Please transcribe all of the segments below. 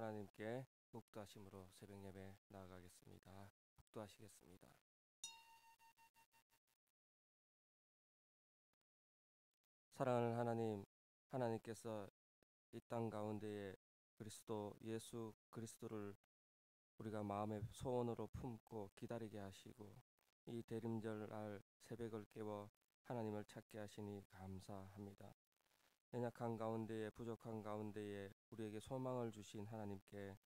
하나님께 묵도하심으로 새벽 예배 나아가겠습니다. 묵도하시겠습니다. 사랑하는 하나님, 하나님께서 이 땅 가운데에 그리스도 예수 그리스도를 우리가 마음의 소원으로 품고 기다리게 하시고 이 대림절 날 새벽을 깨워 하나님을 찾게 하시니 감사합니다. 연약한 가운데에 부족한 가운데에 우리에게 소망을 주신 하나님께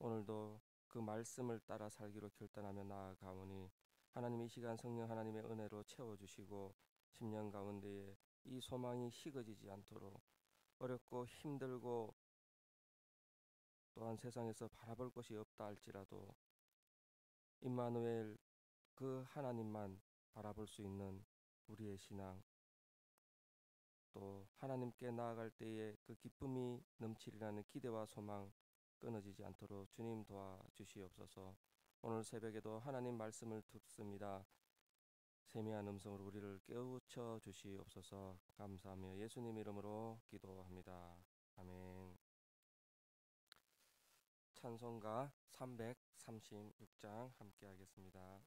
오늘도 그 말씀을 따라 살기로 결단하며 나아가오니 하나님 이 시간 성령 하나님의 은혜로 채워주시고 10년 가운데에 이 소망이 식어지지 않도록 어렵고 힘들고 또한 세상에서 바라볼 것이 없다 할지라도 임마누엘 그 하나님만 바라볼 수 있는 우리의 신앙 또 하나님께 나아갈 때에 그 기쁨이 넘치리라는 기대와 소망 끊어지지 않도록 주님 도와주시옵소서. 오늘 새벽에도 하나님 말씀을 듣습니다. 세미한 음성으로 우리를 깨우쳐 주시옵소서. 감사하며 예수님 이름으로 기도합니다. 아멘. 찬송가 336장 함께 하겠습니다.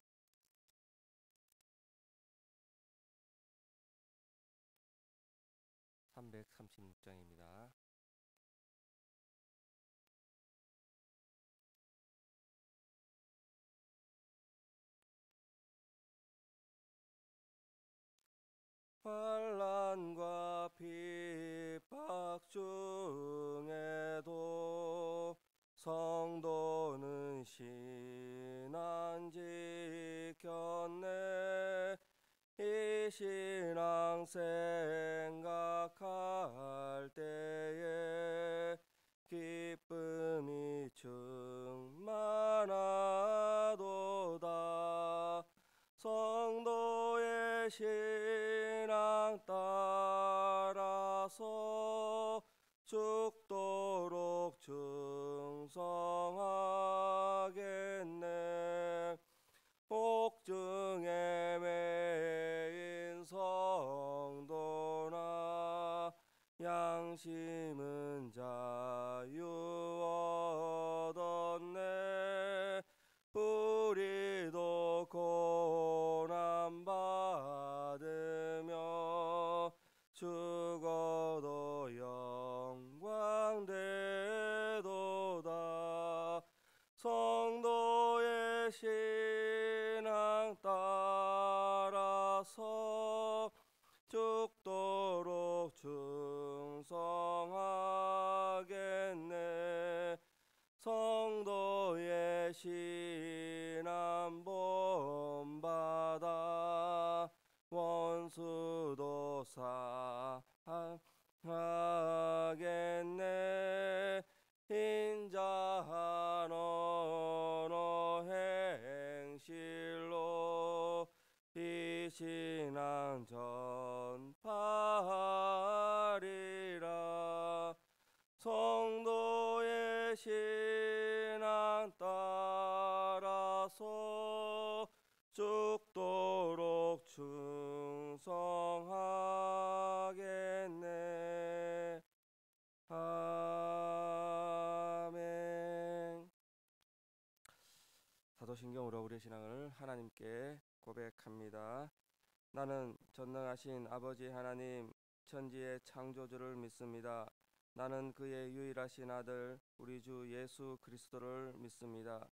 336장입니다. 환란과 핍박 중에도 성도는 신앙 지켰네 이 신앙 생각할 때에 기쁨이 충만하도다. 성도의 신앙 따라서 죽도록 충성하겠네. 옥 중에 매인 성도나 양심은 자유 얻었네. 우리도 고난 받으며 죽어도 영광 되도다. 성도의 신 본받아 원수도 사하겠네. 언어 행실로 이 신앙 전파하리라 성도의 신 사도신경으로 우리의 신앙을 하나님께 고백합니다 나는 전능하신 아버지 하나님 천지의 창조주를 믿습니다 나는 그의 유일하신 아들 우리 주 예수 그리스도를 믿습니다.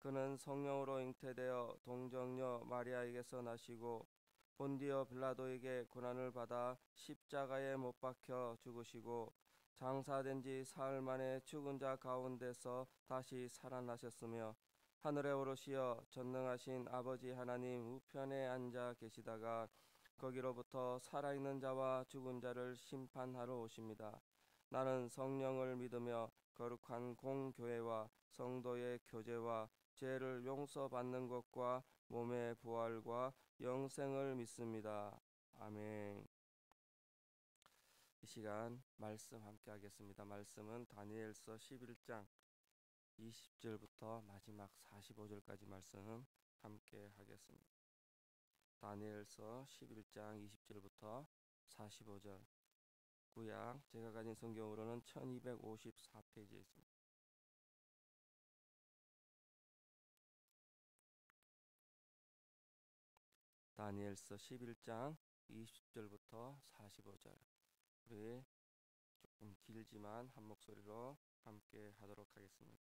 그는 성령으로 잉태되어 동정녀 마리아에게서 나시고 본디어 빌라도에게 고난을 받아 십자가에 못 박혀 죽으시고 장사된 지 사흘 만에 죽은 자 가운데서 다시 살아나셨으며 하늘에 오르시어 전능하신 아버지 하나님 우편에 앉아 계시다가 거기로부터 살아있는 자와 죽은 자를 심판하러 오십니다. 나는 성령을 믿으며 거룩한 공교회와 성도의 교제와 죄를 용서받는 것과 몸의 부활과 영생을 믿습니다. 아멘. 이 시간 말씀 함께 하겠습니다. 말씀은 다니엘서 11장 20절부터 마지막 45절까지 말씀 함께 하겠습니다. 다니엘서 11장 20절부터 45절 구약 제가 가진 성경으로는 1254페이지에 있습니다. 다니엘서 11장 20절부터 45절 우리 조금 길지만 한 목소리로 함께 하도록 하겠습니다.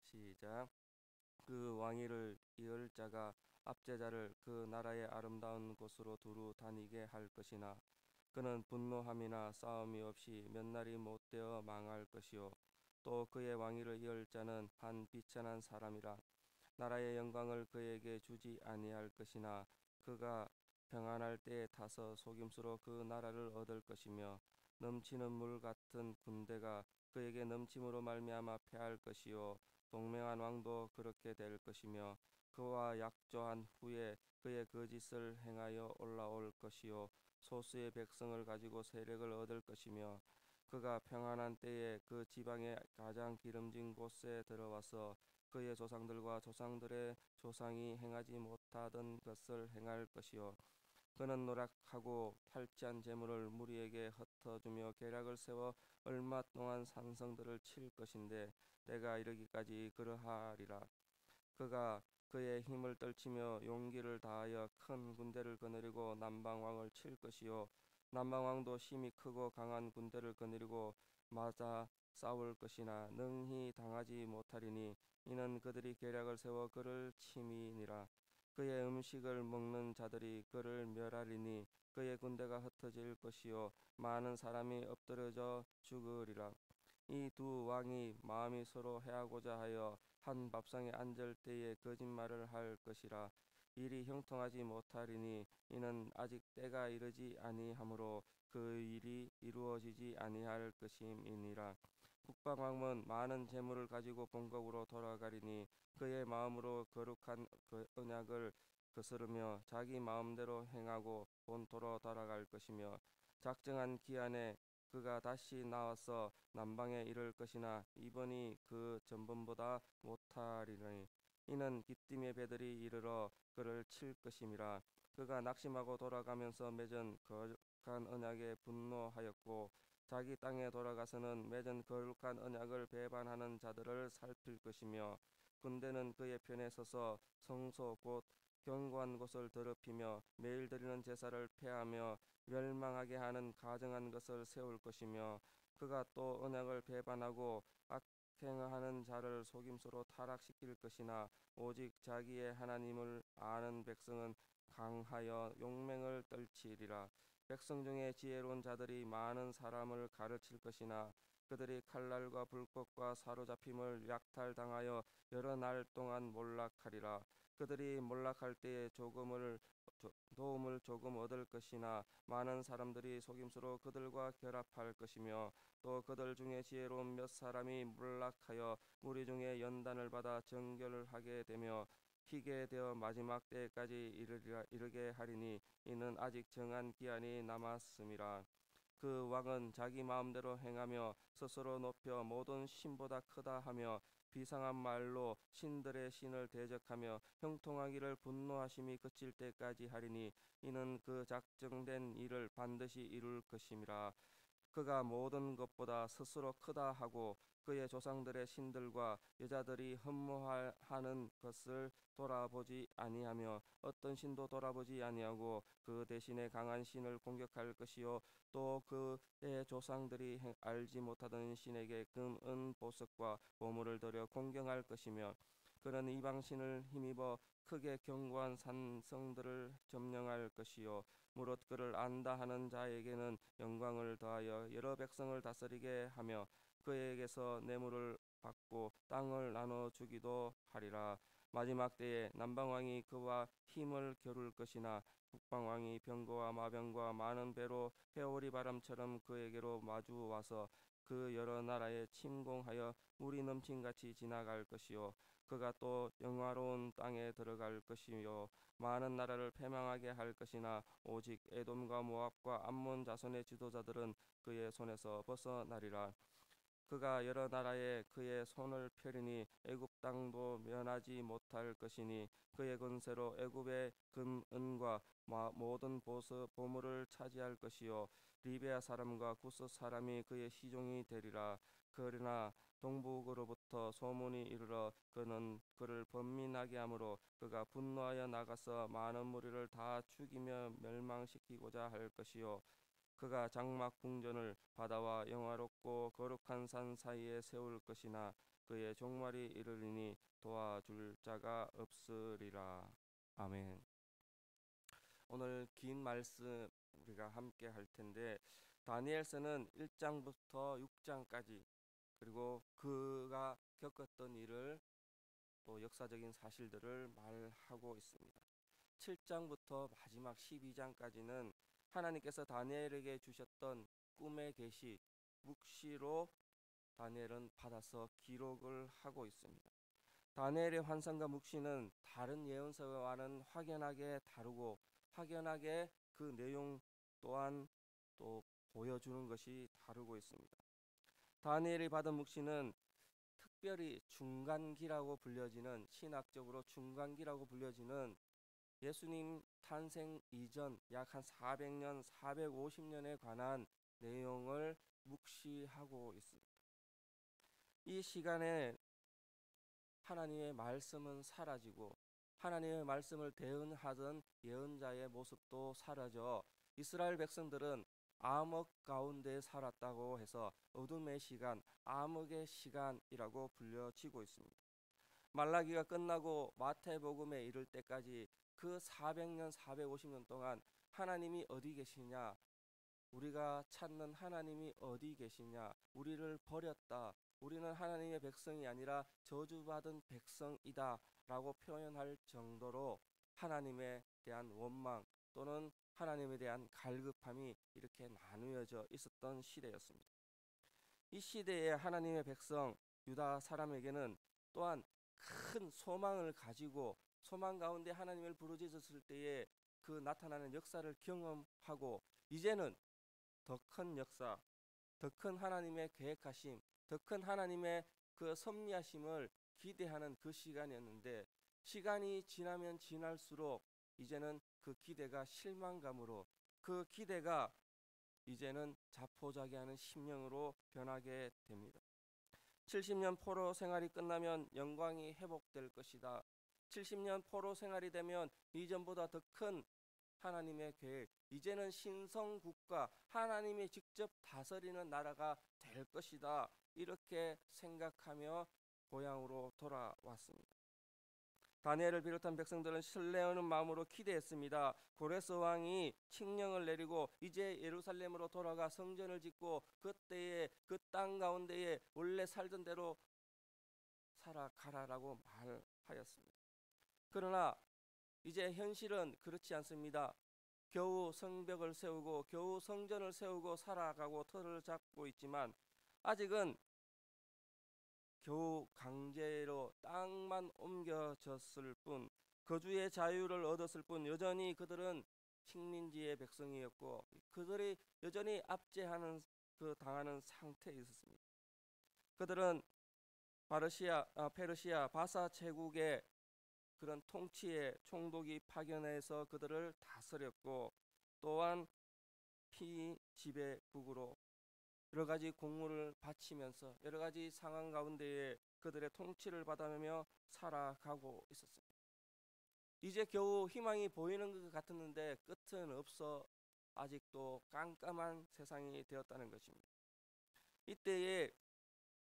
시작. 그 왕위를 이을 자가 압제자를 그 나라의 아름다운 곳으로 두루 다니게 할 것이나 그는 분노함이나 싸움이 없이 몇 날이 못되어 망할 것이요 또 그의 왕위를 이을 자는 한 비천한 사람이라 나라의 영광을 그에게 주지 아니할 것이나 그가 평안할 때에 타서 속임수로 그 나라를 얻을 것이며 넘치는 물 같은 군대가 그에게 넘침으로 말미암아 패할 것이요. 동맹한 왕도 그렇게 될 것이며 그와 약조한 후에 그의 거짓을 행하여 올라올 것이요. 소수의 백성을 가지고 세력을 얻을 것이며 그가 평안한 때에 그 지방의 가장 기름진 곳에 들어와서 그의 조상들과 조상들의 조상이 행하지 못하던 것을 행할 것이요. 그는 노력하고 탈취한 재물을 무리에게 흩어주며 계략을 세워 얼마 동안 산성들을 칠 것인데 내가 이르기까지 그러하리라. 그가 그의 힘을 떨치며 용기를 다하여 큰 군대를 거느리고 남방 왕을 칠 것이요. 남방 왕도 힘이 크고 강한 군대를 거느리고 맞아 싸울 것이나 능히 당하지 못하리니 이는 그들이 계략을 세워 그를 침이니라 그의 음식을 먹는 자들이 그를 멸하리니 그의 군대가 흩어질 것이요 많은 사람이 엎드려져 죽으리라. 이 두 왕이 마음이 서로 해하고자 하여 한 밥상에 앉을 때에 거짓말을 할 것이라. 일이 형통하지 못하리니 이는 아직 때가 이르지 아니하므로 그 일이 이루어지지 아니할 것임이니라 국방왕은 많은 재물을 가지고 본국으로 돌아가리니 그의 마음으로 거룩한 그 언약을 거스르며 자기 마음대로 행하고 본토로 돌아갈 것이며 작정한 기한에 그가 다시 나와서 남방에 이를 것이나 이번이 그 전번보다 못하리니 이는 기띔의 배들이 이르러 그를 칠 것임이라 그가 낙심하고 돌아가면서 맺은 거룩한 언약에 분노하였고 자기 땅에 돌아가서는 맺은 거룩한 언약을 배반하는 자들을 살필 것이며 군대는 그의 편에 서서 성소 곧 견고한 곳을 더럽히며 매일 드리는 제사를 폐하며 멸망하게 하는 가정한 것을 세울 것이며 그가 또 언약을 배반하고 악행하는 자를 속임수로 타락시킬 것이나 오직 자기의 하나님을 아는 백성은 강하여 용맹을 떨치리라 백성 중에 지혜로운 자들이 많은 사람을 가르칠 것이나 그들이 칼날과 불꽃과 사로잡힘을 약탈당하여 여러 날 동안 몰락하리라. 그들이 몰락할 때에 조금을 도움을 조금 얻을 것이나 많은 사람들이 속임수로 그들과 결합할 것이며 또 그들 중에 지혜로운 몇 사람이 몰락하여 무리 중에 연단을 받아 정결을 하게 되며 희게 되어 마지막 때까지 이르리라, 이르게 하리니 이는 아직 정한 기한이 남았음이라. 그 왕은 자기 마음대로 행하며 스스로 높여 모든 신보다 크다 하며 비상한 말로 신들의 신을 대적하며 형통하기를 분노하심이 그칠 때까지 하리니 이는 그 작정된 일을 반드시 이룰 것임이라. 그가 모든 것보다 스스로 크다 하고 그의 조상들의 신들과 여자들이 흠모하는 것을 돌아보지 아니하며 어떤 신도 돌아보지 아니하고 그 대신에 강한 신을 공격할 것이요. 또 그의 조상들이 알지 못하던 신에게 금, 은, 보석과 보물을 들여 공경할 것이며 그는 이방 신을 힘입어 크게 견고한 산성들을 점령할 것이요. 무릇 그를 안다 하는 자에게는 영광을 더하여 여러 백성을 다스리게 하며 그에게서 뇌물을 받고 땅을 나눠 주기도 하리라. 마지막 때에 남방왕이 그와 힘을 겨룰 것이나 북방왕이 병거와 마병과 많은 배로 회오리 바람처럼 그에게로 마주 와서 그 여러 나라에 침공하여 물이 넘친 같이 지나갈 것이요. 그가 또 영화로운 땅에 들어갈 것이요. 많은 나라를 패망하게 할 것이나 오직 에돔과 모압과 암몬 자손의 지도자들은 그의 손에서 벗어나리라 그가 여러 나라에 그의 손을 펴리니 애굽 땅도 면하지 못할 것이니 그의 권세로 애굽의 금 은과 모든 보스 보물을 차지할 것이요. 리베아 사람과 구스 사람이 그의 시종이 되리라. 그러나 동북으로부터 소문이 이르러 그는 그를 번민하게 하므로 그가 분노하여 나가서 많은 무리를 다 죽이며 멸망시키고자 할 것이요 그가 장막 궁전을 바다와 영화롭고 거룩한 산 사이에 세울 것이나 그의 종말이 이르리니 도와줄 자가 없으리라 아멘. 오늘 긴 말씀 우리가 함께 할 텐데 다니엘서는 1장부터 6장까지 그리고 그가 겪었던 일을 또 역사적인 사실들을 말하고 있습니다. 7장부터 마지막 12장까지는 하나님께서 다니엘에게 주셨던 꿈의 계시, 묵시로 다니엘은 받아서 기록을 하고 있습니다. 다니엘의 환상과 묵시는 다른 예언서와는 확연하게 다르고 확연하게 그 내용 또한 또 보여주는 것이 다르고 있습니다. 다니엘이 받은 묵시는 특별히 중간기라고 불려지는 신학적으로 중간기라고 불려지는 예수님 탄생 이전 약 한 400년, 450년에 관한 내용을 묵시하고 있습니다. 이 시간에 하나님의 말씀은 사라지고 하나님의 말씀을 대응하던 예언자의 모습도 사라져 이스라엘 백성들은 암흑 가운데 살았다고 해서 어둠의 시간, 암흑의 시간이라고 불려지고 있습니다. 말라기가 끝나고 마태복음에 이를 때까지 그 400년, 450년 동안 하나님이 어디 계시냐? 우리가 찾는 하나님이 어디 계시냐? 우리를 버렸다. 우리는 하나님의 백성이 아니라 저주받은 백성이다. 라고 표현할 정도로 하나님에 대한 원망 또는 하나님에 대한 갈급함이 이렇게 나누어져 있었던 시대였습니다. 이 시대에 하나님의 백성 유다 사람에게는 또한 큰 소망을 가지고 소망 가운데 하나님을 부르짖었을 때에 그 나타나는 역사를 경험하고 이제는 더 큰 역사, 더 큰 하나님의 계획하심, 더 큰 하나님의 그 섭리하심을 기대하는 그 시간이었는데 시간이 지나면 지날수록 이제는 그 기대가 실망감으로 그 기대가 이제는 자포자기하는 심령으로 변하게 됩니다. 70년 포로 생활이 끝나면 영광이 회복될 것이다. 70년 포로 생활이 되면 이전보다 더 큰 하나님의 계획, 이제는 신성 국가, 하나님이 직접 다스리는 나라가 될 것이다. 이렇게 생각하며 고향으로 돌아왔습니다. 다니엘을 비롯한 백성들은 신뢰하는 마음으로 기대했습니다. 고레스 왕이 칙령을 내리고 이제 예루살렘으로 돌아가 성전을 짓고 그때에 그 땅 가운데에 원래 살던 대로 살아가라라고 말하였습니다. 그러나 이제 현실은 그렇지 않습니다. 겨우 성벽을 세우고 겨우 성전을 세우고 살아가고 터를 잡고 있지만 아직은 겨우 강제로 땅만 옮겨졌을 뿐 거주의 자유를 얻었을 뿐 여전히 그들은 식민지의 백성이었고 그들이 여전히 압제하는 그 당하는 상태에 있었습니다. 그들은 바르시아, 아, 페르시아 바사 제국의 그런 통치에 총독이 파견해서 그들을 다스렸고 또한 피지배국으로 여러 가지 공물을 바치면서 여러 가지 상황 가운데에 그들의 통치를 받아내며 살아가고 있었습니다. 이제 겨우 희망이 보이는 것 같았는데 끝은 없어 아직도 깜깜한 세상이 되었다는 것입니다. 이때에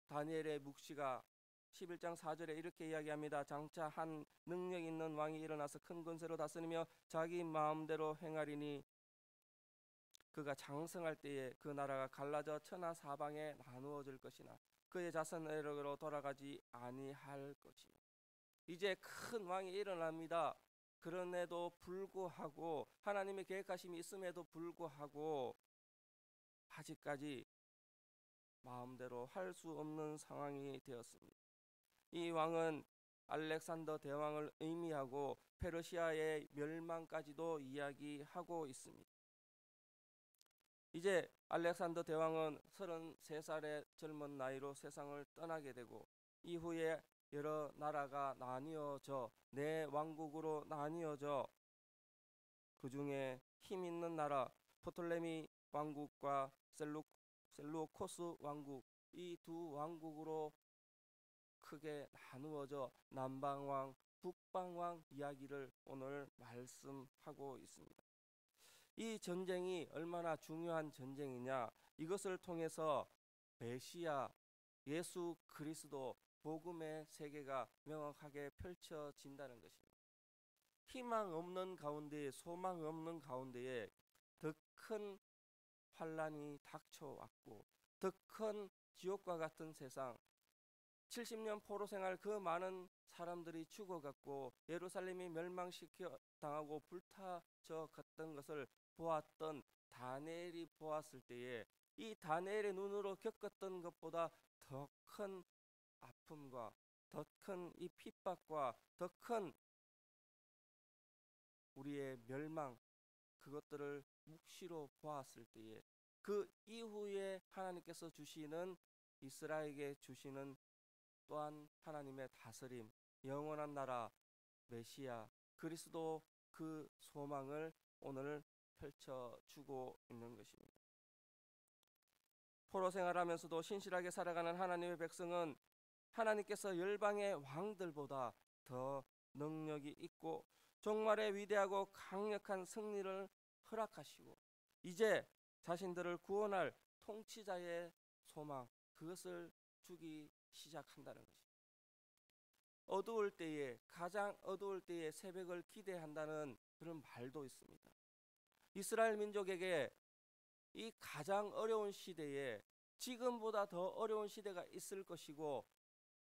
다니엘의 묵시가 11장 4절에 이렇게 이야기합니다. 장차 한 능력 있는 왕이 일어나서 큰 권세로 다스리며 자기 마음대로 행하리니 그가 장성할 때에 그 나라가 갈라져 천하 사방에 나누어질 것이나 그의 자손으로 돌아가지 아니할 것이며 이제 큰 왕이 일어납니다. 그런에도 불구하고 하나님의 계획하심이 있음에도 불구하고 아직까지 마음대로 할 수 없는 상황이 되었습니다. 이 왕은 알렉산더 대왕을 의미하고 페르시아의 멸망까지도 이야기하고 있습니다. 이제 알렉산더 대왕은 33살의 젊은 나이로 세상을 떠나게 되고 이후에 여러 나라가 나뉘어져 내 왕국으로 나뉘어져 그 중에 힘 있는 나라 포톨레미 왕국과 셀루, 셀루코스 왕국 이 두 왕국으로 크게 나누어져 남방왕, 북방왕 이야기를 오늘 말씀하고 있습니다. 이 전쟁이 얼마나 중요한 전쟁이냐 이것을 통해서 메시아 예수 그리스도 복음의 세계가 명확하게 펼쳐진다는 것입니다. 희망 없는 가운데 소망 없는 가운데에 더 큰 환란이 닥쳐왔고 더 큰 지옥과 같은 세상 70년 포로 생활 그 많은 사람들이 죽어갔고 예루살렘이 멸망시켜 당하고 불타져 갔던 것을 보았던 다니엘이 보았을 때에 이 다니엘의 눈으로 겪었던 것보다 더 큰 아픔과 더 큰 이 핍박과 더 큰 우리의 멸망 그것들을 묵시로 보았을 때에 그 이후에 하나님께서 주시는 이스라엘에게 주시는 또한 하나님의 다스림, 영원한 나라, 메시아, 그리스도 그 소망을 오늘 펼쳐주고 있는 것입니다. 포로 생활하면서도 신실하게 살아가는 하나님의 백성은 하나님께서 열방의 왕들보다 더 능력이 있고 종말의 위대하고 강력한 승리를 허락하시고 이제 자신들을 구원할 통치자의 소망 그것을 주기 시작한다는 것입니다. 어두울 때에 가장 어두울 때에 새벽을 기대한다는 그런 말도 있습니다. 이스라엘 민족에게 이 가장 어려운 시대에 지금보다 더 어려운 시대가 있을 것이고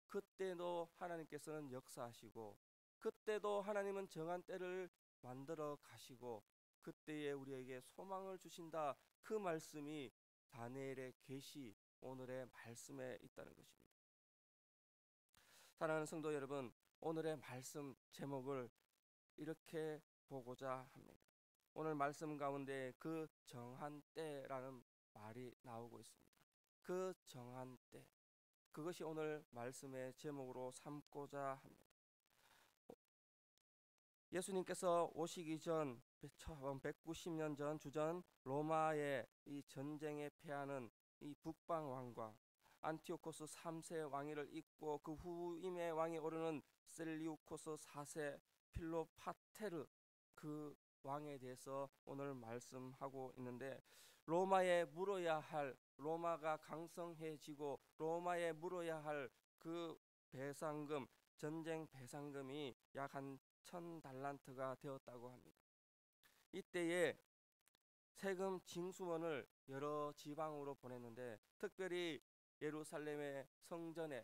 그때도 하나님께서는 역사하시고 그때도 하나님은 정한 때를 만들어 가시고 그때에 우리에게 소망을 주신다. 그 말씀이 다니엘의 계시 오늘의 말씀에 있다는 것입니다. 사랑하는 성도 여러분, 오늘의 말씀 제목을 이렇게 보고자 합니다. 오늘 말씀 가운데 그 정한 때라는 말이 나오고 있습니다. 그 정한 때. 그것이 오늘 말씀의 제목으로 삼고자 합니다. 예수님께서 오시기 전 190년 전 주전 로마의 이 전쟁에 패하는 이 북방 왕과 안티오코스 3세 왕위를 잇고 그 후임의 왕이 오르는 셀리우코스 4세 필로파테르 그 왕에 대해서 오늘 말씀하고 있는데 로마에 물어야 할 로마가 강성해지고 로마에 물어야 할 그 배상금 전쟁 배상금이 약 한 천 달란트가 되었다고 합니다. 이때에 세금 징수원을 여러 지방으로 보냈는데 특별히 예루살렘의 성전에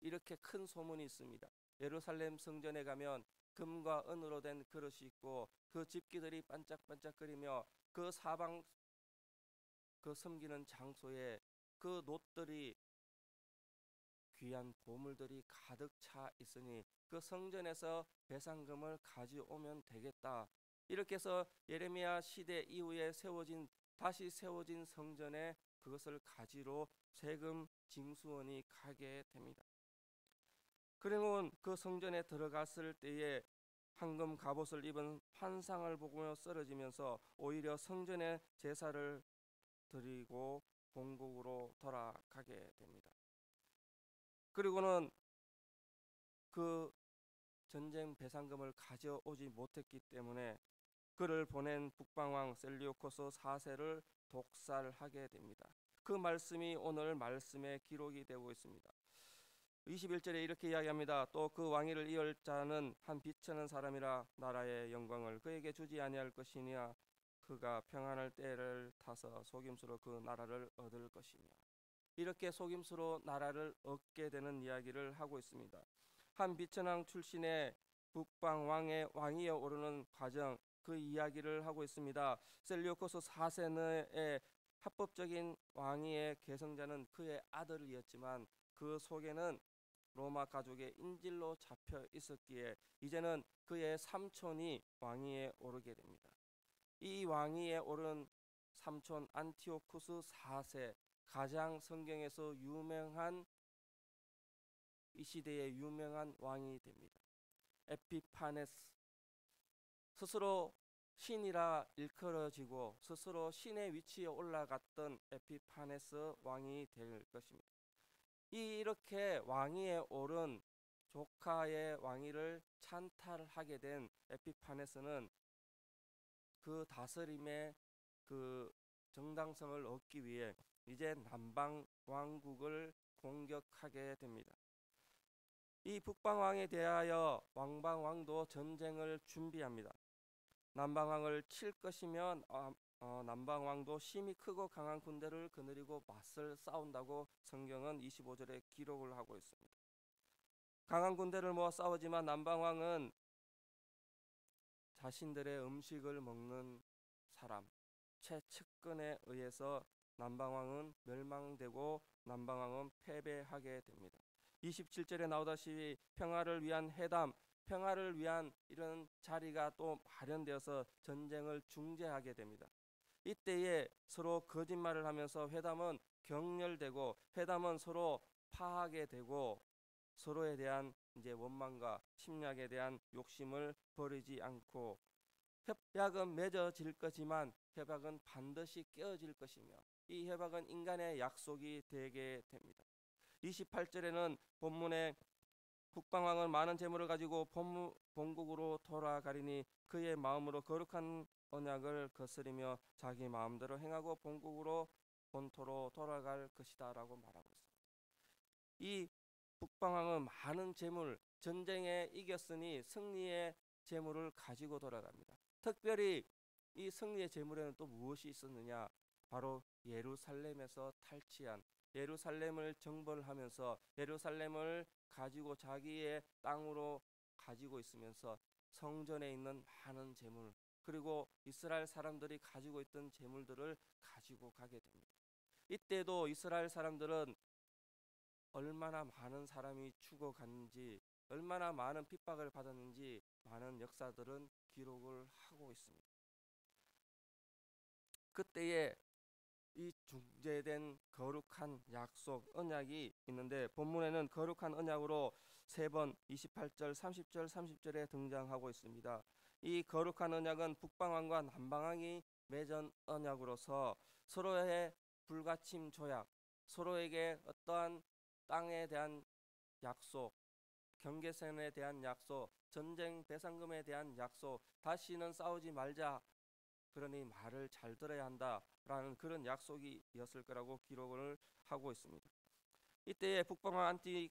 이렇게 큰 소문이 있습니다. 예루살렘 성전에 가면 금과 은으로 된 그릇이 있고 그 집기들이 반짝반짝거리며 그 사방 그 섬기는 장소에 그 놋들이 귀한 보물들이 가득 차 있으니 그 성전에서 배상금을 가져오면 되겠다. 이렇게 해서 예레미야 시대 이후에 세워진 다시 세워진 성전에 그것을 가지러 세금 징수원이 가게 됩니다. 그러면 그 성전에 들어갔을 때에 황금 갑옷을 입은 환상을 보고 쓰러지면서 오히려 성전에 제사를 드리고 본국으로 돌아가게 됩니다. 그리고는 그 전쟁 배상금을 가져오지 못했기 때문에 그를 보낸 북방왕 셀리오코스 4세를 독살하게 됩니다. 그 말씀이 오늘 말씀에 기록이 되고 있습니다. 21절에 이렇게 이야기합니다. 또 그 왕위를 이을 자는 한 비천한 사람이라 나라의 영광을 그에게 주지 아니할 것이냐 그가 평안할 때를 타서 속임수로 그 나라를 얻을 것이며 이렇게 속임수로 나라를 얻게 되는 이야기를 하고 있습니다. 한 비천왕 출신의 북방 왕의 왕위에 오르는 과정 그 이야기를 하고 있습니다. 셀리오코스 4세의 합법적인 왕위의 계승자는 그의 아들이었지만 그 속에는 로마 가족의 인질로 잡혀 있었기에 이제는 그의 삼촌이 왕위에 오르게 됩니다. 이 왕위에 오른 삼촌 안티오쿠스 4세 가장 성경에서 유명한 이 시대의 유명한 왕이 됩니다. 에피파네스 스스로 신이라 일컬어지고 스스로 신의 위치에 올라갔던 에피파네스 왕이 될 것입니다. 이렇게 왕위에 오른 조카의 왕위를 찬탈하게 된 에피파네스는 그 다스림의 그 정당성을 얻기 위해 이제 남방 왕국을 공격하게 됩니다. 이 북방왕에 대하여 왕방왕도 전쟁을 준비합니다. 남방왕을 칠 것이면 어, 어, 남방 왕도 심히 크고 강한 군대를 거느리고 맞설 싸운다고 성경은 25절에 기록을 하고 있습니다. 강한 군대를 모아 싸우지만 남방 왕은 자신들의 음식을 먹는 사람 최측근에 의해서 남방 왕은 멸망되고 남방 왕은 패배하게 됩니다. 27절에 나오다시피 평화를 위한 회담, 평화를 위한 이런 자리가 또 마련되어서 전쟁을 중재하게 됩니다. 이때에 서로 거짓말을 하면서 회담은 격렬되고 회담은 서로 파하게 되고 서로에 대한 이제 원망과 침략에 대한 욕심을 버리지 않고 협약은 맺어질 것이지만 협약은 반드시 깨어질 것이며 이 협약은 인간의 약속이 되게 됩니다. 28절에는 본문에 북방왕은 많은 재물을 가지고 본, 본국으로 돌아가리니 그의 마음으로 거룩한 언약을 거스리며 자기 마음대로 행하고 본국으로 본토로 돌아갈 것이다라고 말하고 있습니다. 이 북방왕은 많은 재물 전쟁에 이겼으니 승리의 재물을 가지고 돌아갑니다. 특별히 이 승리의 재물에는 또 무엇이 있었느냐? 바로 예루살렘에서 탈취한 예루살렘을 정벌하면서 예루살렘을 가지고 자기의 땅으로 가지고 있으면서 성전에 있는 많은 재물 그리고 이스라엘 사람들이 가지고 있던 재물들을 가지고 가게 됩니다. 이때도 이스라엘 사람들은 얼마나 많은 사람이 죽어갔는지 얼마나 많은 핍박을 받았는지 많은 역사들은 기록을 하고 있습니다. 그때에 이 중재된 거룩한 약속 언약이 있는데 본문에는 거룩한 언약으로 세 번 28절, 30절, 30절에 등장하고 있습니다. 이 거룩한 언약은 북방왕과 남방왕이 맺은 언약으로서 서로의 불가침 조약, 서로에게 어떠한 땅에 대한 약속, 경계선에 대한 약속, 전쟁 배상금에 대한 약속, 다시는 싸우지 말자. 그러니 말을 잘 들어야 한다라는 그런 약속이었을 거라고 기록을 하고 있습니다. 이때에 북방왕 안티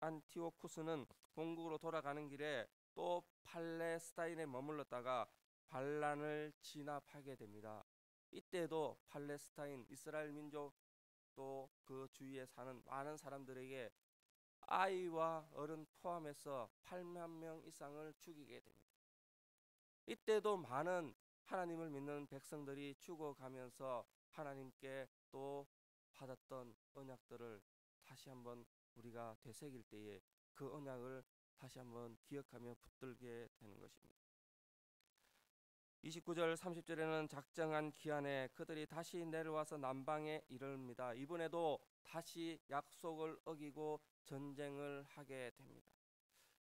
안티오쿠스는 본국으로 돌아가는 길에 또 팔레스타인에 머물렀다가 반란을 진압하게 됩니다. 이때도 팔레스타인 이스라엘 민족 또 그 주위에 사는 많은 사람들에게 아이와 어른 포함해서 8만 명 이상을 죽이게 됩니다. 이때도 많은 하나님을 믿는 백성들이 죽어가면서 하나님께 또 받았던 언약들을 다시 한번 우리가 되새길 때에 그 언약을 다시 한번 기억하며 붙들게 되는 것입니다. 29절 30절에는 작정한 기한에 그들이 다시 내려와서 남방에 이릅니다. 이번에도 다시 약속을 어기고 전쟁을 하게 됩니다.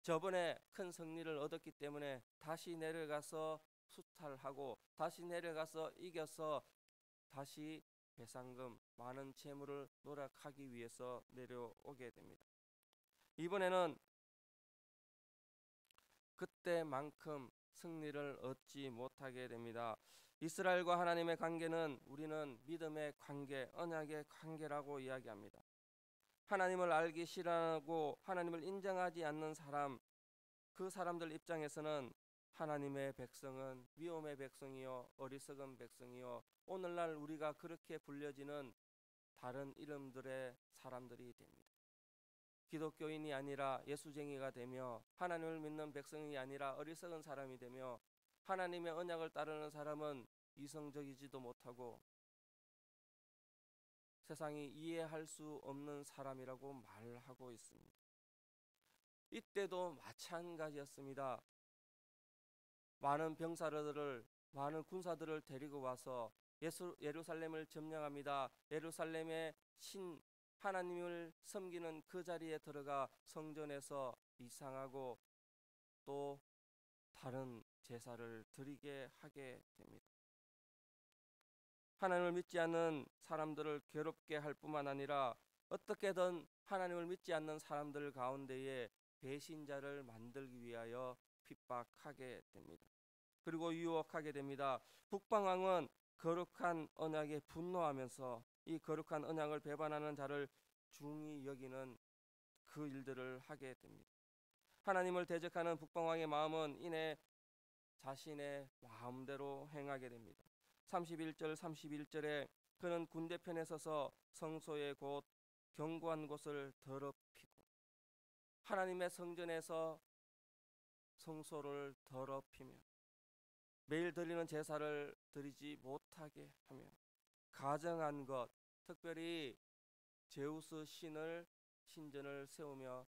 저번에 큰 승리를 얻었기 때문에 다시 내려가서 수탈 하고 다시 내려가서 이겨서 다시 배상금 많은 재물을 노력하기 위해서 내려오게 됩니다. 이번에는 그때만큼 승리를 얻지 못하게 됩니다. 이스라엘과 하나님의 관계는 우리는 믿음의 관계, 언약의 관계라고 이야기합니다. 하나님을 알기 싫어하고 하나님을 인정하지 않는 사람, 그 사람들 입장에서는 하나님의 백성은 위험의 백성이요 어리석은 백성이요 오늘날 우리가 그렇게 불려지는 다른 이름들의 사람들이 됩니다. 기독교인이 아니라 예수쟁이가 되며 하나님을 믿는 백성이 아니라 어리석은 사람이 되며 하나님의 언약을 따르는 사람은 이성적이지도 못하고 세상이 이해할 수 없는 사람이라고 말하고 있습니다. 이때도 마찬가지였습니다. 많은 병사들을 많은 군사들을 데리고 와서 예수, 예루살렘을 점령합니다. 예루살렘의 신 하나님을 섬기는 그 자리에 들어가 성전에서 이상하고 또 다른 제사를 드리게 하게 됩니다. 하나님을 믿지 않는 사람들을 괴롭게 할 뿐만 아니라 어떻게든 하나님을 믿지 않는 사람들 가운데에 배신자를 만들기 위하여 핍박하게 됩니다. 그리고 유혹하게 됩니다. 북방왕은 거룩한 언약에 분노하면서 이 거룩한 언약을 배반하는 자를 중히 여기는 그 일들을 하게 됩니다. 하나님을 대적하는 북방왕의 마음은 이내 자신의 마음대로 행하게 됩니다. 31절 31절에 그는 군대편에 서서 성소의 곧 견고한 곳을 더럽히고 하나님의 성전에서 성소를 더럽히며 매일 드리는 제사를 드리지 못하게 하며 가정한 것 특별히 제우스 신을 신전을 세우며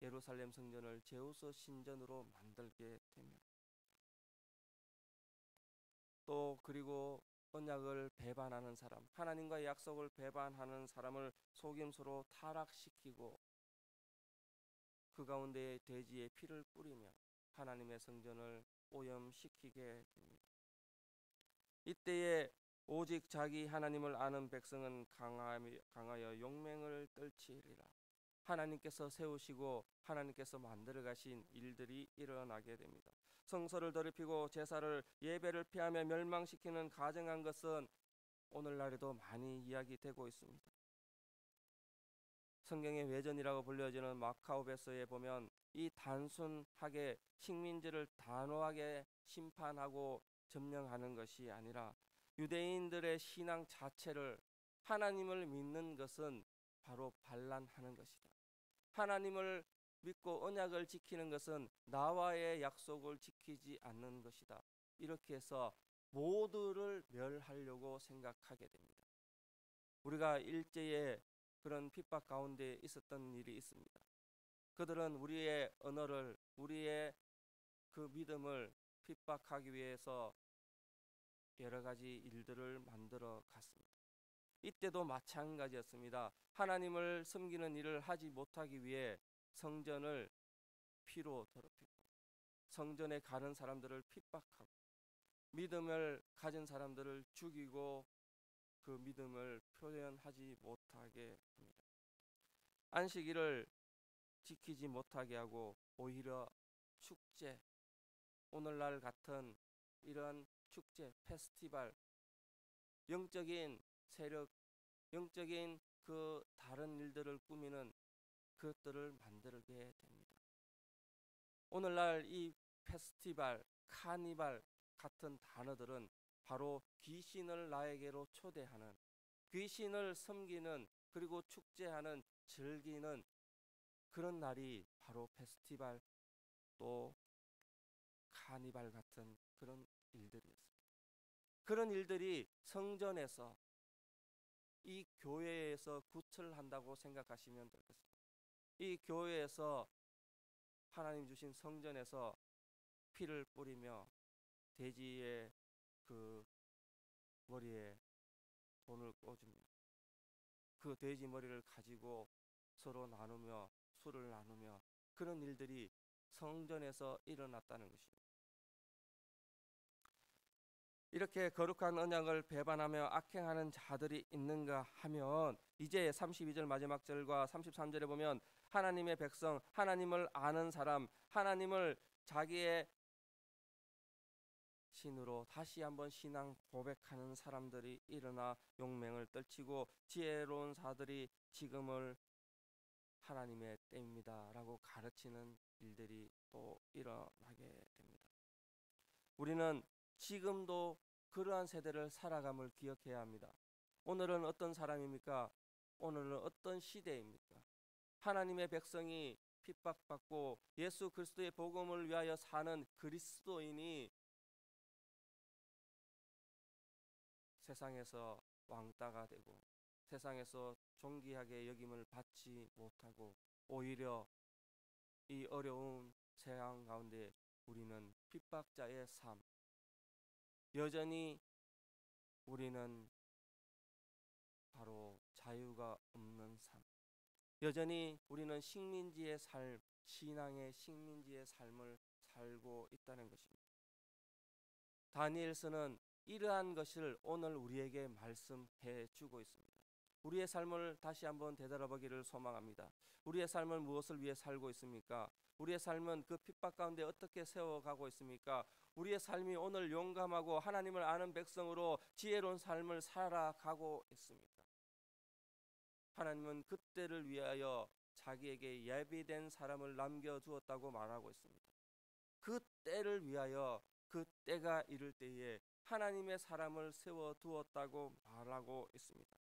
예루살렘 성전을 제우스 신전으로 만들게 되며 또 그리고 언약을 배반하는 사람, 하나님과의 약속을 배반하는 사람을 속임수로 타락시키고 그 가운데 돼지의 피를 뿌리며 하나님의 성전을 오염시키게 됩니다. 이때에 오직 자기 하나님을 아는 백성은 강하여 용맹을 떨치리라. 하나님께서 세우시고 하나님께서 만들어 가신 일들이 일어나게 됩니다. 성소를 더럽히고 제사를 예배를 피하며 멸망시키는 가정한 것은 오늘날에도 많이 이야기되고 있습니다. 성경의 외전이라고 불려지는 마카오베스에 보면 이 단순하게 식민지를 단호하게 심판하고 점령하는 것이 아니라 유대인들의 신앙 자체를 하나님을 믿는 것은 바로 반란하는 것이다. 하나님을 믿고 언약을 지키는 것은 나와의 약속을 지키지 않는 것이다. 이렇게 해서 모두를 멸하려고 생각하게 됩니다. 우리가 일제에 그런 핍박 가운데 있었던 일이 있습니다. 그들은 우리의 언어를, 우리의 그 믿음을 핍박하기 위해서 여러 가지 일들을 만들어 갔습니다. 이때도 마찬가지였습니다. 하나님을 섬기는 일을 하지 못하기 위해 성전을 피로 더럽히고 성전에 가는 사람들을 핍박하고 믿음을 가진 사람들을 죽이고 그 믿음을 표현하지 못하게 합니다. 안식일을 지키지 못하게 하고 오히려 축제 오늘날 같은 이런 축제 페스티벌 영적인 세력 영적인 그 다른 일들을 꾸미는 그것들을 만들게 됩니다. 오늘날 이 페스티벌, 카니발 같은 단어들은 바로 귀신을 나에게로 초대하는 귀신을 섬기는 그리고 축제하는 즐기는 그런 날이 바로 페스티벌 또 카니발 같은 그런 일들이었습니다. 그런 일들이 성전에서 이 교회에서 구틀 한다고 생각하시면 될 것입니다. 이 교회에서 하나님 주신 성전에서 피를 뿌리며 돼지의 그 머리에 돈을 꽂으며 그 돼지 머리를 가지고 서로 나누며 술을 나누며 그런 일들이 성전에서 일어났다는 것입니다. 이렇게 거룩한 언약을 배반하며 악행하는 자들이 있는가 하면 이제 32절 마지막 절과 33절에 보면 하나님의 백성, 하나님을 아는 사람, 하나님을 자기의 신으로 다시 한번 신앙 고백하는 사람들이 일어나 용맹을 떨치고 지혜로운 자들이 지금을 하나님의 때입니다라고 가르치는 일들이 또 일어나게 됩니다. 우리는 지금도 그러한 세대를 살아감을 기억해야 합니다. 오늘은 어떤 사람입니까? 오늘은 어떤 시대입니까? 하나님의 백성이 핍박받고 예수 그리스도의 복음을 위하여 사는 그리스도인이 세상에서 왕따가 되고 세상에서 존귀하게 여김을 받지 못하고 오히려 이 어려운 세상 가운데 우리는 핍박자의 삶, 여전히 우리는 바로 자유가 없는 삶. 여전히 우리는 식민지의 삶, 신앙의 식민지의 삶을 살고 있다는 것입니다. 다니엘서는 이러한 것을 오늘 우리에게 말씀해 주고 있습니다. 우리의 삶을 다시 한번 되돌아보기를 소망합니다. 우리의 삶을 무엇을 위해 살고 있습니까? 우리의 삶은 그 핍박 가운데 어떻게 세워가고 있습니까? 우리의 삶이 오늘 용감하고 하나님을 아는 백성으로 지혜로운 삶을 살아가고 있습니까? 하나님은 그때를 위하여 자기에게 예비된 사람을 남겨두었다고 말하고 있습니다. 그 때를 위하여 그 때가 이를 때에 하나님의 사람을 세워두었다고 말하고 있습니다.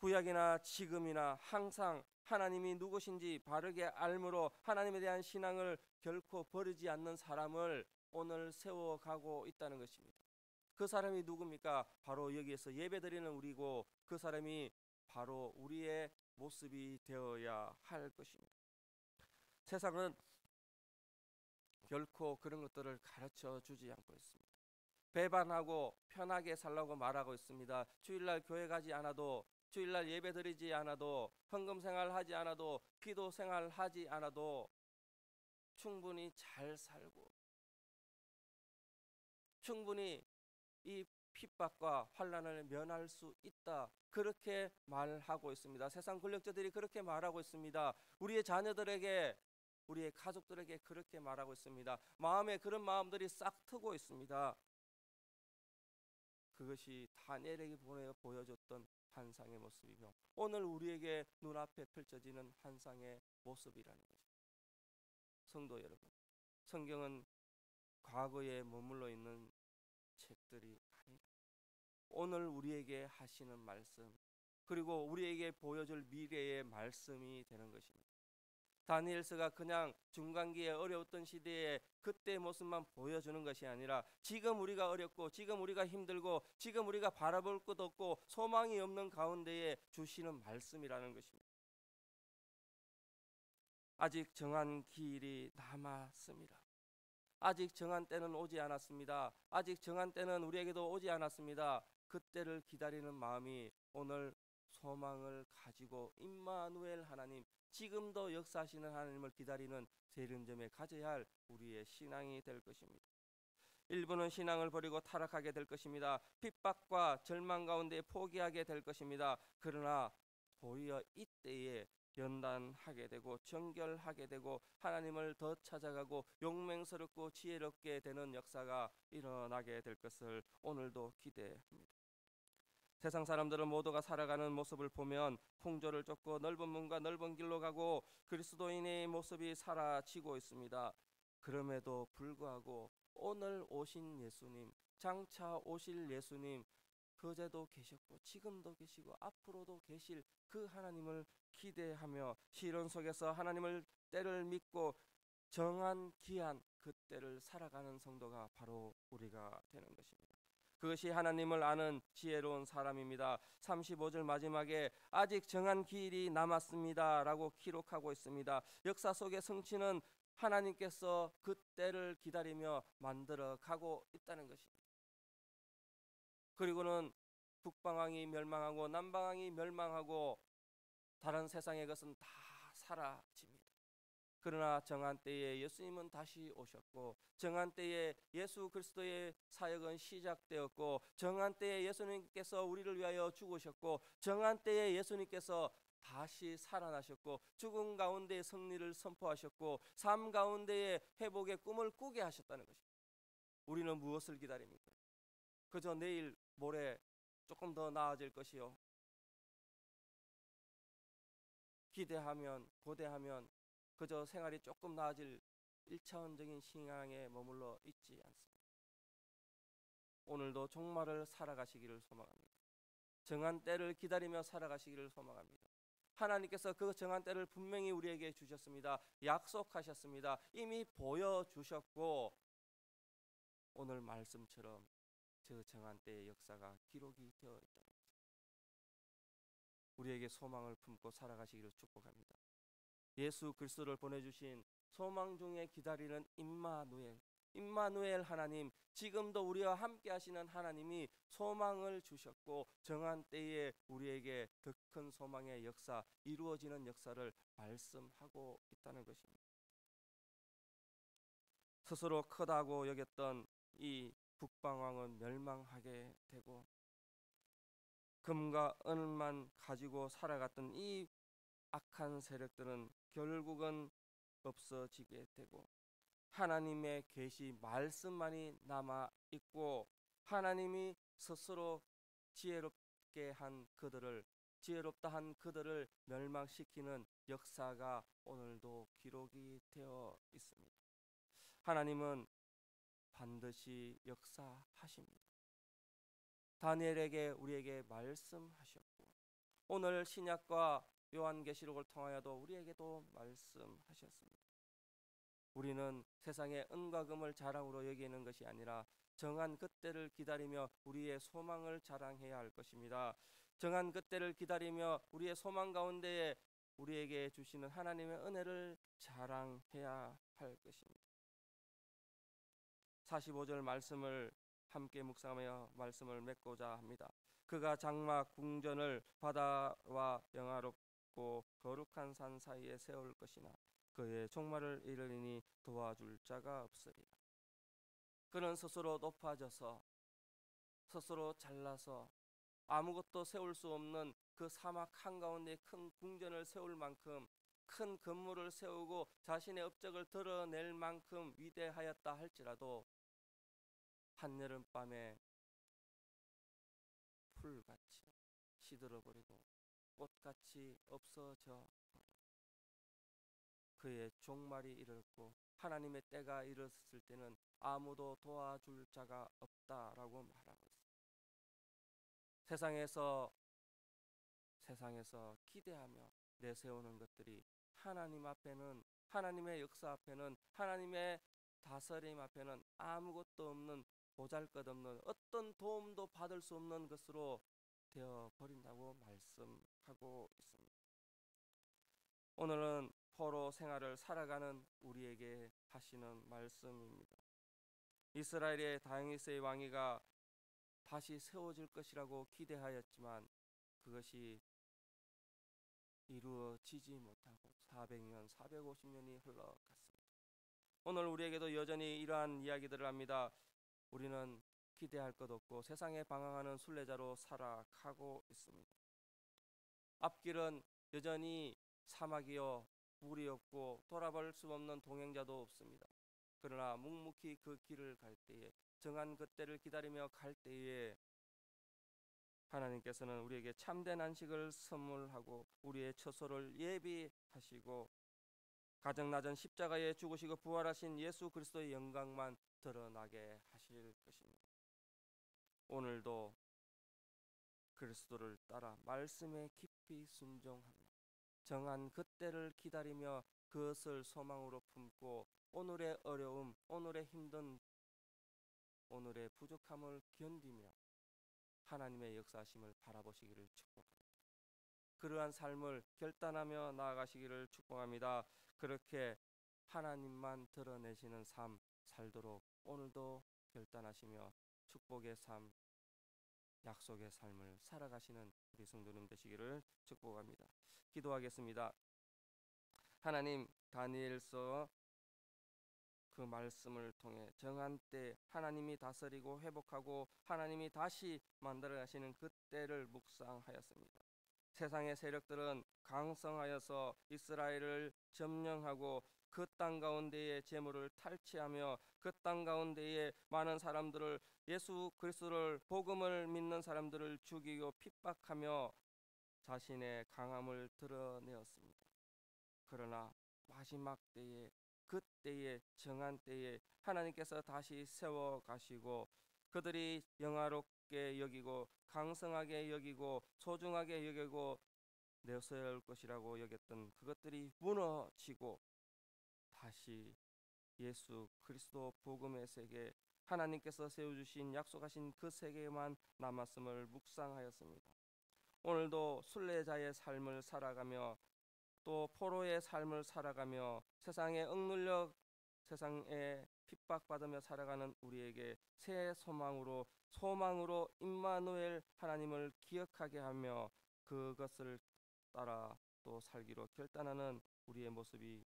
구약이나 지금이나 항상 하나님이 누구신지 바르게 알므로 하나님에 대한 신앙을 결코 버리지 않는 사람을 오늘 세워가고 있다는 것입니다. 그 사람이 누굽니까? 바로 여기에서 예배드리는 우리고 그 사람이 바로 우리의 모습이 되어야 할 것입니다. 세상은 결코 그런 것들을 가르쳐 주지 않고 있습니다. 배반하고 편하게 살라고 말하고 있습니다. 주일날 교회 가지 않아도 주일날 예배 드리지 않아도 헌금 생활 하지 않아도 기도 생활 하지 않아도 충분히 잘 살고 충분히 이 핍박과 환란을 면할 수 있다. 그렇게 말하고 있습니다. 세상 권력자들이 그렇게 말하고 있습니다. 우리의 자녀들에게 우리의 가족들에게 그렇게 말하고 있습니다. 마음에 그런 마음들이 싹 트고 있습니다. 그것이 다니엘에게 보여줬던 환상의 모습이며 오늘 우리에게 눈앞에 펼쳐지는 환상의 모습이라는 거죠. 성도 여러분, 성경은 과거에 머물러 있는 책들이 아니라 오늘 우리에게 하시는 말씀 그리고 우리에게 보여줄 미래의 말씀이 되는 것입니다. 다니엘스가 그냥 중간기에 어려웠던 시대에 그때 모습만 보여주는 것이 아니라 지금 우리가 어렵고 지금 우리가 힘들고 지금 우리가 바라볼 것 없고 소망이 없는 가운데에 주시는 말씀이라는 것입니다. 아직 정한 길이 남았습니다. 아직 정한 때는 오지 않았습니다. 아직 정한 때는 우리에게도 오지 않았습니다. 그때를 기다리는 마음이 오늘 소망을 가지고 임마누엘 하나님 지금도 역사하시는 하나님을 기다리는 세련점에 가져야 할 우리의 신앙이 될 것입니다. 일부는 신앙을 버리고 타락하게 될 것입니다. 핍박과 절망 가운데 포기하게 될 것입니다. 그러나 도리어 이때에 연단하게 되고 정결하게 되고 하나님을 더 찾아가고 용맹스럽고 지혜롭게 되는 역사가 일어나게 될 것을 오늘도 기대합니다. 세상 사람들은 모두가 살아가는 모습을 보면 풍조를 쫓고 넓은 문과 넓은 길로 가고 그리스도인의 모습이 사라지고 있습니다. 그럼에도 불구하고 오늘 오신 예수님, 장차 오실 예수님, 그제도 계셨고 지금도 계시고 앞으로도 계실 그 하나님을 기대하며 시련 속에서 하나님을 때를 믿고 정한 기한 그 때를 살아가는 성도가 바로 우리가 되는 것입니다. 그것이 하나님을 아는 지혜로운 사람입니다. 35절 마지막에 아직 정한 길이 남았습니다라고 기록하고 있습니다. 역사 속의 성취는 하나님께서 그때를 기다리며 만들어 가고 있다는 것입니다. 그리고는 북방왕이 멸망하고 남방왕이 멸망하고 다른 세상의 것은 다 사라집니다. 그러나 정한 때에 예수님은 다시 오셨고 정한 때에 예수 그리스도의 사역은 시작되었고 정한 때에 예수님께서 우리를 위하여 죽으셨고 정한 때에 예수님께서 다시 살아나셨고 죽음 가운데 승리를 선포하셨고 삶 가운데에 회복의 꿈을 꾸게 하셨다는 것입니다. 우리는 무엇을 기다립니까? 그저 내일 모레 조금 더 나아질 것이요. 기대하면 고대하면 그저 생활이 조금 나아질 1차원적인 신앙에 머물러 있지 않습니다. 오늘도 종말을 살아가시기를 소망합니다. 정한 때를 기다리며 살아가시기를 소망합니다. 하나님께서 그 정한 때를 분명히 우리에게 주셨습니다. 약속하셨습니다. 이미 보여주셨고 오늘 말씀처럼 저 정한 때의 역사가 기록이 되어 있다. 우리에게 소망을 품고 살아가시기를 축복합니다. 예수 그리스도를 보내주신 소망 중에 기다리는 임마누엘 임마누엘 하나님 지금도 우리와 함께 하시는 하나님이 소망을 주셨고 정한 때에 우리에게 더 큰 소망의 역사 이루어지는 역사를 말씀하고 있다는 것입니다. 스스로 크다고 여겼던 이 북방왕은 멸망하게 되고 금과 은만 가지고 살아갔던 이 악한 세력들은 결국은 없어지게 되고 하나님의 계시 말씀만이 남아 있고 하나님이 스스로 지혜롭게 한 그들을 지혜롭다 한 그들을 멸망시키는 역사가 오늘도 기록이 되어 있습니다. 하나님은 반드시 역사하십니다. 다니엘에게 우리에게 말씀하셨고 오늘 신약과 요한계시록을 통하여도 우리에게도 말씀하셨습니다. 우리는 세상의 은과 금을 자랑으로 여기는 것이 아니라 정한 그때를 기다리며 우리의 소망을 자랑해야 할 것입니다. 정한 그때를 기다리며 우리의 소망 가운데에 우리에게 주시는 하나님의 은혜를 자랑해야 할 것입니다. 45절 말씀을 함께 묵상하며 말씀을 맺고자 합니다. 그가 장막 궁전을 바다와 영화롭 고 거룩한 산 사이에 세울 것이나 그의 종말을 이르리니 도와줄 자가 없으리라. 그는 스스로 높아져서 스스로 잘나서 아무것도 세울 수 없는 그 사막 한가운데 큰 궁전을 세울 만큼 큰 건물을 세우고 자신의 업적을 드러낼 만큼 위대하였다 할지라도 한여름 밤에 풀같이 시들어버리고 꽃같이 없어져 그의 종말이 이르렀고 하나님의 때가 이르렀을 때는 아무도 도와줄 자가 없다라고 말하고 있습니다. 세상에서 세상에서 기대하며 내세우는 것들이 하나님 앞에는 하나님의 역사 앞에는 하나님의 다스림 앞에는 아무것도 없는 보잘것없는 어떤 도움도 받을 수 없는 것으로 되어 버린다고 말씀하고 있습니다. 오늘은 포로 생활을 살아가는 우리에게 하시는 말씀입니다. 이스라엘의 다행이스의 왕위가 다시 세워질 것이라고 기대하였지만 그것이 이루어지지 못하고 400년, 450년이 흘러갔습니다. 오늘 우리에게도 여전히 이러한 이야기들을 합니다. 우리는 기대할 것 없고 세상에 방황하는 순례자로 살아가고 있습니다. 앞길은 여전히 사막이요 물이 없고 돌아볼 수 없는 동행자도 없습니다. 그러나 묵묵히 그 길을 갈 때에 정한 그때를 기다리며 갈 때에 하나님께서는 우리에게 참된 안식을 선물하고 우리의 처소를 예비하시고 가장 낮은 십자가에 죽으시고 부활하신 예수 그리스도의 영광만 드러나게 하실 것입니다. 오늘도 그리스도를 따라 말씀에 깊이 순종하며 정한 그때를 기다리며 그것을 소망으로 품고 오늘의 어려움, 오늘의 힘든 오늘의 부족함을 견디며 하나님의 역사심을 바라보시기를 축복합니다. 그러한 삶을 결단하며 나아가시기를 축복합니다. 그렇게 하나님만 드러내시는 삶 살도록 오늘도 결단하시며 축복의 삶, 약속의 삶을 살아가시는 우리 성도님 되시기를 축복합니다. 기도하겠습니다. 하나님 다니엘서 그 말씀을 통해 정한 때 하나님이 다스리고 회복하고 하나님이 다시 만들어 가시는 그때를 묵상하였습니다. 세상의 세력들은 강성하여서 이스라엘을 점령하고 그 땅 가운데에 재물을 탈취하며 그 땅 가운데에 많은 사람들을 예수 그리스도를 복음을 믿는 사람들을 죽이고 핍박하며 자신의 강함을 드러내었습니다. 그러나 마지막 때에 그때에 정한 때에 하나님께서 다시 세워 가시고 그들이 영화롭게 여기고 강성하게 여기고 소중하게 여기고 내세울 것이라고 여겼던 그것들이 무너지고 다시 예수 그리스도 복음의 세계 하나님께서 세워주신 약속하신 그 세계만 남았음을 묵상하였습니다. 오늘도 순례자의 삶을 살아가며 또 포로의 삶을 살아가며 세상에 억눌려 세상에 핍박받으며 살아가는 우리에게 새 소망으로 소망으로 임마누엘 하나님을 기억하게 하며 그것을 따라 또 살기로 결단하는 우리의 모습이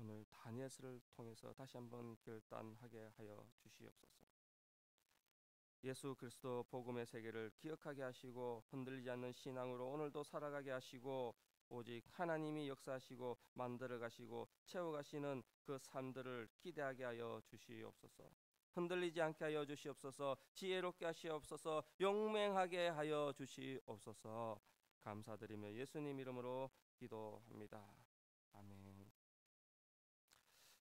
오늘 다니엘을 통해서 다시 한번 결단하게 하여 주시옵소서. 예수 그리스도 복음의 세계를 기억하게 하시고 흔들리지 않는 신앙으로 오늘도 살아가게 하시고 오직 하나님이 역사하시고 만들어 가시고 채워 가시는 그 삶들을 기대하게 하여 주시옵소서. 흔들리지 않게 하여 주시옵소서. 지혜롭게 하시옵소서. 용맹하게 하여 주시옵소서. 감사드리며 예수님 이름으로 기도합니다.